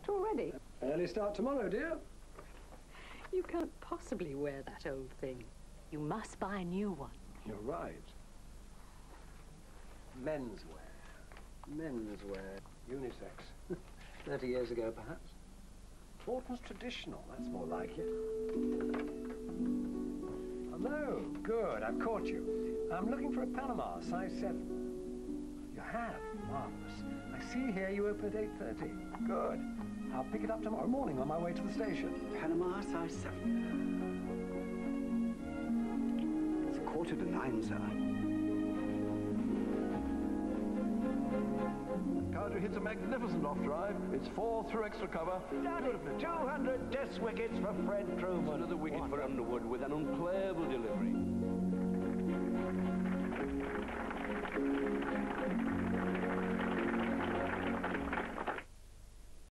packed already? Early start tomorrow, dear. You can't possibly wear that old thing. You must buy a new one. You're right. Menswear. Menswear. Unisex. Thirty years ago, perhaps. Fortin's traditional. That's more like it. Hello. Good. I've caught you. I'm looking for a Panama, size 7. You have? Marvellous. See here you open at 8.30. Good. I'll pick it up tomorrow morning on my way to the station. Panama size 7. It's a quarter to nine, sir. Carter hits a magnificent off drive. It's four through extra cover. Beautiful. 200 test wickets for Fred Trueman. Another wicket for Underwood with an unplayable delivery.